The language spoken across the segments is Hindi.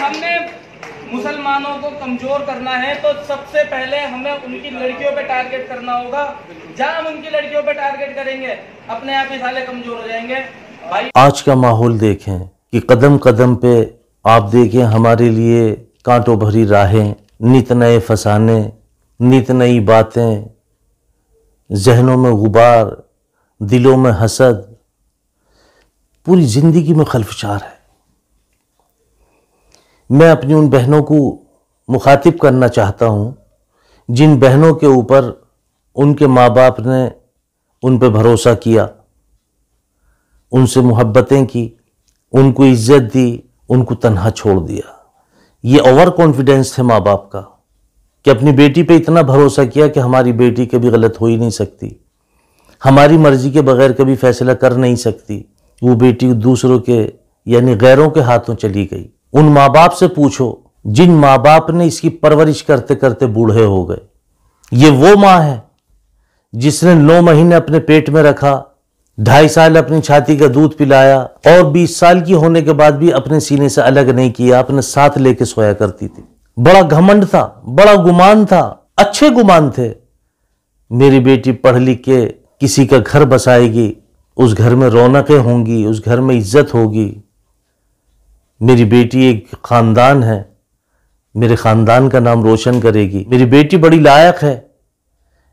हमने मुसलमानों को कमज़ोर करना है तो सबसे पहले हमें उनकी लड़कियों पे टारगेट करना होगा। जहाँ हम उनकी लड़कियों पे टारगेट करेंगे, अपने आप ही साले कमज़ोर हो जाएँगे। भाई आज का माहौल देखें कि कदम कदम पे आप देखें हमारे लिए कांटों भरी राहें, नित नए फसाने, नित नई बातें, जहनों में गुबार, दिलों में हसद। पूरी ज़िंदगी में खलफचार है। मैं अपनी उन बहनों को मुखातिब करना चाहता हूँ, जिन बहनों के ऊपर उनके माँ बाप ने उन पर भरोसा किया, उनसे मोहब्बतें की, उनको इज़्ज़त दी, उनको तन्हा छोड़ दिया। ये ओवर कॉन्फिडेंस थे माँ बाप का कि अपनी बेटी पे इतना भरोसा किया कि हमारी बेटी कभी गलत हो ही नहीं सकती। हमारी मर्ज़ी के बगैर कभी फैसला कर नहीं सकती। वो बेटी दूसरों के, यानी गैरों के हाथों चली गई। उन माँ बाप से पूछो, जिन माँ बाप ने इसकी परवरिश करते करते बूढ़े हो गए। ये वो माँ है, जिसने नौ महीने अपने पेट में रखा, ढाई साल अपनी छाती का दूध पिलाया, और बीस साल की होने के बाद भी अपने सीने से अलग नहीं किया, अपने साथ लेके सोया करती थी। बड़ा घमंड था, बड़ा गुमान था, अच्छे गुमान थे। मेरी बेटी पढ़ लिख के किसी का घर बसाएगी, उस घर में रौनकें होंगी, उस घर में इज़्ज़त होगी। मेरी बेटी एक ख़ानदान है, मेरे ख़ानदान का नाम रोशन करेगी। मेरी बेटी बड़ी लायक है,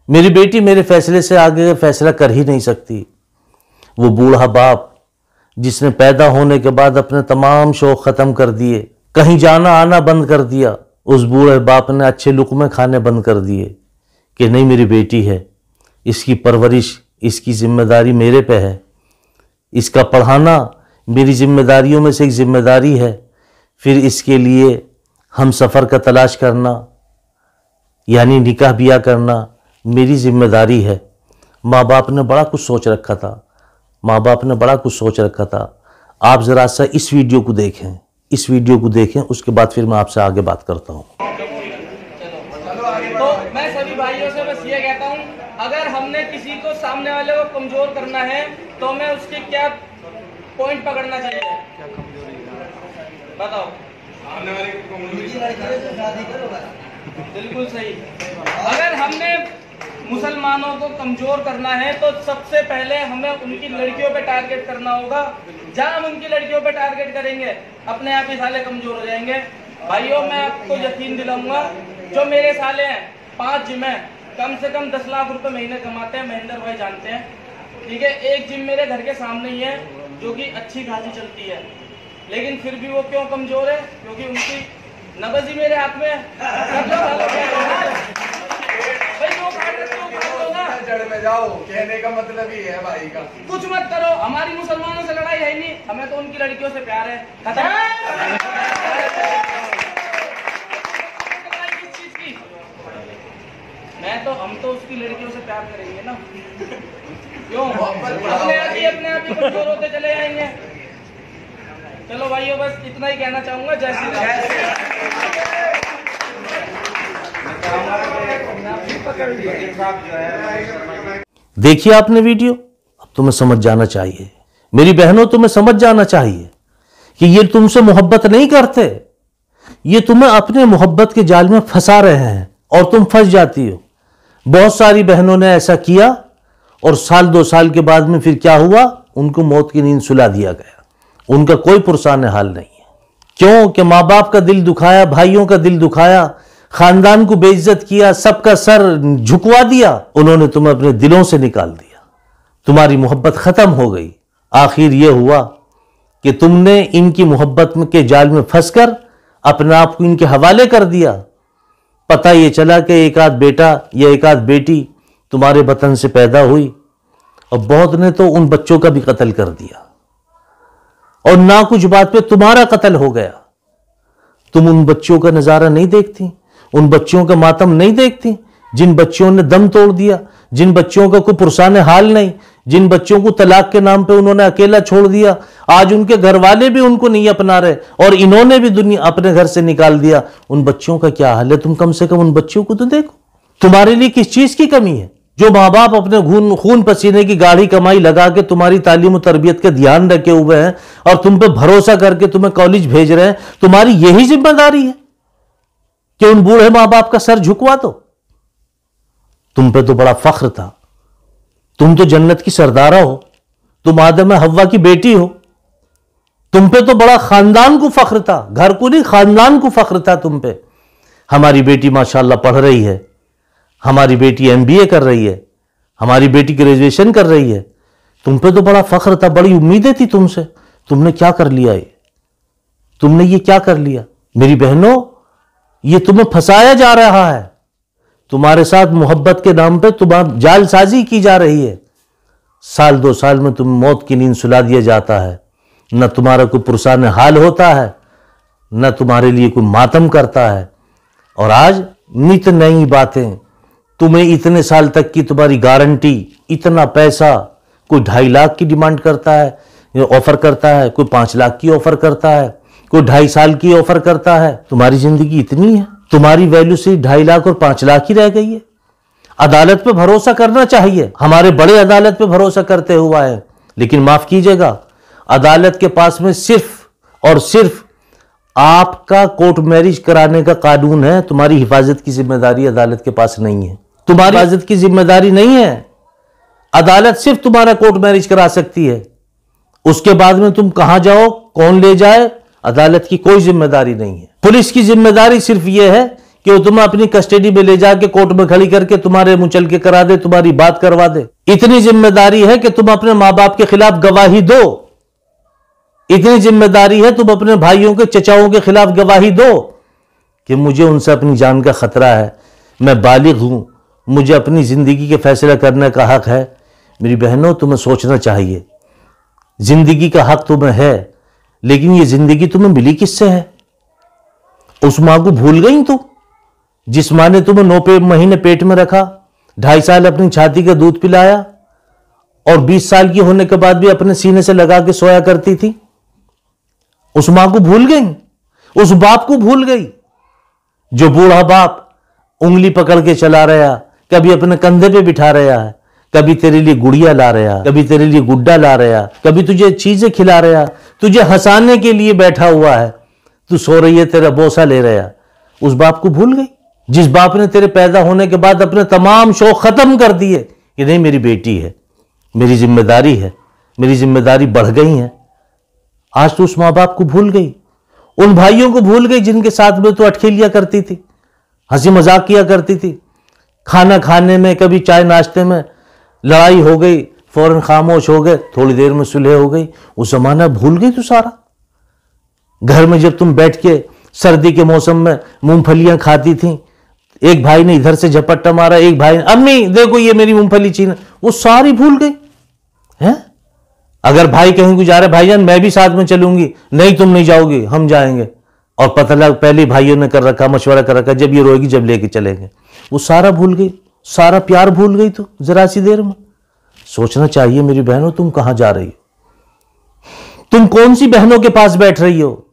मेरी बेटी मेरे फैसले से आगे फैसला कर ही नहीं सकती। वो बूढ़ा बाप, जिसने पैदा होने के बाद अपने तमाम शौक ख़त्म कर दिए, कहीं जाना आना बंद कर दिया, उस बूढ़े बाप ने अच्छे लुकमे खाने बंद कर दिए कि नहीं मेरी बेटी है, इसकी परवरिश, इसकी ज़िम्मेदारी मेरे पे है, इसका पढ़ाना मेरी जिम्मेदारियों में से एक ज़िम्मेदारी है, फिर इसके लिए हम सफ़र का तलाश करना, यानी निकाह बिया करना मेरी ज़िम्मेदारी है। माँ बाप ने बड़ा कुछ सोच रखा था। माँ बाप ने बड़ा कुछ सोच रखा था। आप ज़रा सा इस वीडियो को देखें, इस वीडियो को देखें, उसके बाद फिर मैं आपसे आगे बात करता हूँ। तो मैं सभी भाइयों से बस ये कहता हूँ, अगर हमने किसी को सामने वाले को कमज़ोर करना है तो मैं उसकी क्या पॉइंट पकड़ना चाहिए। क्या कमज़ोरी बताओ। आने वाली कमज़ोरी बिल्कुल सही। अगर हमने मुसलमानों को कमज़ोर करना है तो सबसे पहले हमें उनकी लड़कियों पे टारगेट करना होगा। जहाँ हम उनकी लड़कियों पे टारगेट करेंगे अपने आप ही साले कमज़ोर हो जाएँगे। भाइयों मैं आपको यकीन दिलाऊँगा जो मेरे साले हैं पाँच जिम है कम से कम दस लाख रुपए महीने कमाते हैं महेंद्र भाई जानते हैं। ठीक है एक जिम मेरे घर के सामने ही है। जो कि अच्छी खासी चलती है। लेकिन फिर भी वो क्यों कमज़ोर है? क्योंकि उनकी नबज ही मेरे हाथ में है। हो, जड़ में जाओ कहने का मतलब ही है भाई का। कुछ मत करो हमारी मुसलमानों से लड़ाई है ही नहीं। हमें तो उनकी लड़कियों से प्यार है खत्म लड़ाई किस चीज़ की मैं तो हम तो उसकी लड़कियों से प्यार करेंगे ना। क्यों? अपने आप ही अपने आप ही कमज़ोर होते चले जाएँगे। चलो भाइयों बस इतना ही कहना चाहूँगा। जय श्री राम। देखिए आपने वीडियो। अब तुम्हें समझ जाना चाहिए। मेरी बहनों तुम्हें समझ जाना चाहिए कि ये तुमसे मोहब्बत नहीं करते। ये तुम्हें अपने मोहब्बत के जाल में फंसा रहे हैं और तुम फंस जाती हो। बहुत सारी बहनों ने ऐसा किया और साल दो साल के बाद में फिर क्या हुआ? उनको मौत की नींद सुला दिया गया। उनका कोई पुरसान हाल नहीं है। क्यों? कि माँ बाप का दिल दुखाया, भाइयों का दिल दुखाया, खानदान को बेइज्जत किया, सबका सर झुकवा दिया, उन्होंने तुम्हें अपने दिलों से निकाल दिया। तुम्हारी मोहब्बत खत्म हो गई। आखिर यह हुआ कि तुमने इनकी मोहब्बत के जाल में फंसकर अपने आप को इनके हवाले कर दिया। पता ये चला कि एक आध बेटा या एक आध बेटी तुम्हारे वतन से पैदा हुई और बहुत ने तो उन बच्चों का भी कत्ल कर दिया। और ना कुछ बात पे तुम्हारा कत्ल हो गया। तुम उन बच्चों का नज़ारा नहीं देखती, उन बच्चों का मातम नहीं देखती, जिन बच्चों ने दम तोड़ दिया, जिन बच्चों का कोई पुरसान हाल नहीं जिन बच्चों को तलाक के नाम पे उन्होंने अकेला छोड़ दिया, आज उनके घर वाले भी उनको नहीं अपना रहे और इन्होंने भी दुनिया अपने घर से निकाल दिया। उन बच्चों का क्या हाल है? तुम कम से कम उन बच्चों को तो देखो। तुम्हारे लिए किस चीज़ की कमी है? जो माँ बाप अपने खून खून पसीने की गाढ़ी कमाई लगा के तुम्हारी तालीम और तरबियत का ध्यान रखे हुए हैं और तुम पे भरोसा करके तुम्हें कॉलेज भेज रहे हैं, तुम्हारी यही ज़िम्मेदारी है कि उन बूढ़े माँ बाप का सर झुकवा दो। तुम पे तो बड़ा फख्र था। तुम तो जन्नत की सरदारा हो, तुम आदम हवा की बेटी हो, तुम पे तो बड़ा खानदान को फख्र था, घर को नहीं, खानदान को फख्र था तुम पे। हमारी बेटी माशाल्लाह पढ़ रही है, हमारी बेटी एमबीए कर रही है, हमारी बेटी ग्रेजुएशन कर रही है। तुम पे तो बड़ा फख्र था, बड़ी उम्मीदें थी तुमसे। तुमने क्या कर लिया ये? तुमने ये क्या कर लिया? मेरी बहनों, ये तुम्हें फंसाया जा रहा है। तुम्हारे साथ मोहब्बत के नाम पे तुम्हारी जालसाजी की जा रही है। साल दो साल में तुम मौत की नींद सुला दिया जाता है। न तुम्हारा कोई पुरसान हाल होता है, न तुम्हारे लिए कोई मातम करता है। और आज नित नई बातें, तुम्हें इतने साल तक की तुम्हारी गारंटी, इतना पैसा कोई ढाई लाख की डिमांड करता है ऑफ़र करता है, कोई पाँच लाख की ऑफ़र करता है, कोई ढाई साल की ऑफ़र करता है, तुम्हारी ज़िंदगी इतनी है। तुम्हारी वैल्यू सिर्फ़ ढाई लाख और पाँच लाख ही रह गई है। अदालत पे भरोसा करना चाहिए। हमारे बड़े अदालत पे भरोसा करते हुआ है। लेकिन माफ़ कीजिएगा, अदालत के पास में सिर्फ़ और सिर्फ़ आपका कोर्ट मैरिज कराने का कानून है। तुम्हारी हिफाजत की ज़िम्मेदारी अदालत के पास नहीं है। तुम्हारी हिफाजत की ज़िम्मेदारी नहीं है। अदालत सिर्फ़ तुम्हारा कोर्ट मैरिज करा सकती है। उसके बाद में तुम कहाँ जाओ, कौन ले जाए, अदालत की कोई ज़िम्मेदारी नहीं है। पुलिस की ज़िम्मेदारी सिर्फ़ यह है कि वो तुम्हें अपनी कस्टडी में ले जाके कोर्ट में खड़ी करके तुम्हारे मुँह के करा दे, तुम्हारी बात करवा दे। इतनी ज़िम्मेदारी है कि तुम अपने माँ बाप के खिलाफ गवाही दो। इतनी ज़िम्मेदारी है तुम अपने भाइयों के, चचाओं के खिलाफ गवाही दो कि मुझे उनसे अपनी जान का खतरा है। मैं बालिग हूँ। मुझे अपनी ज़िंदगी के फैसला करने का हक है। मेरी बहनों, तुम्हें सोचना चाहिए। ज़िंदगी का हक तुम्हें है, लेकिन ये ज़िंदगी तुम्हें मिली किससे है? उस माँ को भूल गई तुम जिस माँ ने तुम्हें नौ पे महीने पेट में रखा, ढाई साल अपनी छाती का दूध पिलाया, और बीस साल की होने के बाद भी अपने सीने से लगा के सोया करती थी? उस माँ को भूल गई? उस बाप को भूल गई? जो बूढ़ा बाप उंगली पकड़ के चला रहा, कभी अपने कंधे पे बिठा रहा है, कभी तेरे लिए गुड़िया ला रहा, कभी तेरे लिए गुड्डा ला रहा, कभी तुझे चीज़ें खिला रहा, तुझे हंसाने के लिए बैठा हुआ है तू सो रही है, तेरा बोसा ले रहा उस बाप को भूल गई? जिस बाप ने तेरे पैदा होने के बाद अपने तमाम शौक खत्म कर दिए कि नहीं मेरी बेटी है, मेरी ज़िम्मेदारी है, मेरी ज़िम्मेदारी बढ़ गई है। आज तो उस माँ बाप को भूल गई, उन भाइयों को भूल गई जिनके साथ में तो अटके लिया करती थी हँसी मज़ाक किया करती थी। खाना खाने में, कभी चाय नाश्ते में लड़ाई हो गई, फ़ौरन खामोश हो गए, थोड़ी देर में सुलह हो गई, वो जमाना भूल गई तू सारा। घर में जब तुम बैठ के सर्दी के मौसम में मूंगफलियाँ खाती थी, एक भाई ने इधर से झपट्टा मारा, एक भाई ने, अम्मी, देखो ये मेरी मूंगफली चीन। वो सारी भूल गई। है? अगर भाई कहीं को जा रहे, भाईजान, मैं भी साथ में चलूँगी, नहीं तुम नहीं जाओगे, हम जाएँगे। और पता लग, पहले भाइयों ने कर रखा, मशवरा कर रखा, जब ये रोएगी, जब लेके चलेंगे। वो सारा भूल गई, सारा प्यार भूल गई तो जरा सी देर में। सोचना चाहिए, मेरी बहनों, तुम कहाँ जा रही हो? तुम कौन सी बहनों के पास बैठ रही हो?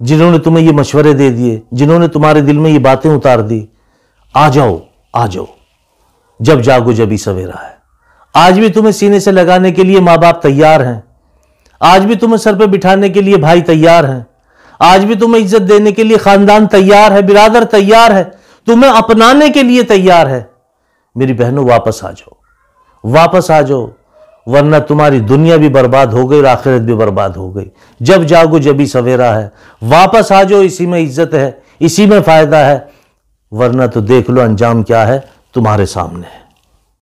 जिन्होंने तुम्हें ये मशवरे दे दिए, जिन्होंने तुम्हारे दिल में ये बातें उतार दी, आ जाओ आ जाओ। जब जागो, जब ही सवेरा है। आज भी तुम्हें सीने से लगाने के लिए माँ बाप तैयार हैं। आज भी तुम्हें सर पे बिठाने के लिए भाई तैयार हैं। आज भी तुम्हें इज़्ज़त देने के लिए खानदान तैयार है, बिरादर तैयार है। तुम्हें अपनाने के लिए तैयार है। मेरी बहनों, वापस आ जाओ। वापस आ जाओ। वरना तुम्हारी दुनिया भी बर्बाद हो गई और आखिरत भी बर्बाद हो गई। जब जागो, जब ही सवेरा है। वापस आ जाओ, इसी में इज़्ज़त है, इसी में फ़ायदा है। वरना तो देख लो अंजाम क्या है, तुम्हारे सामने है।